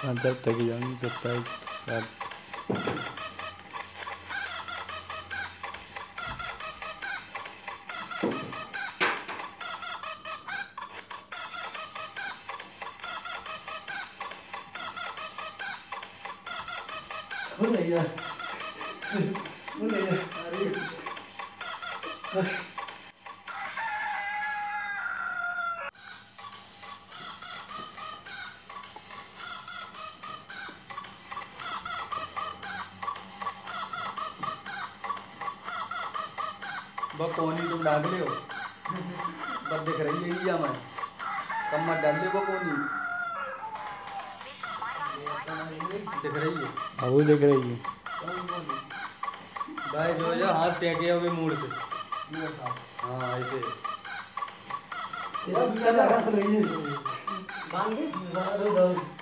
हाँ जब तक जाऊँगी जब तक साथ हो नहीं यार हो। बस कोनी तुम डाल ले हो? बस दिख रही है ही मैं? कम मत डाल ले वो कोनी दिख रही है। हाँ वो देख रही है। गाय जो है हाथ टेके हुए मूड से। हाँ ऐसे। तो है? बाँध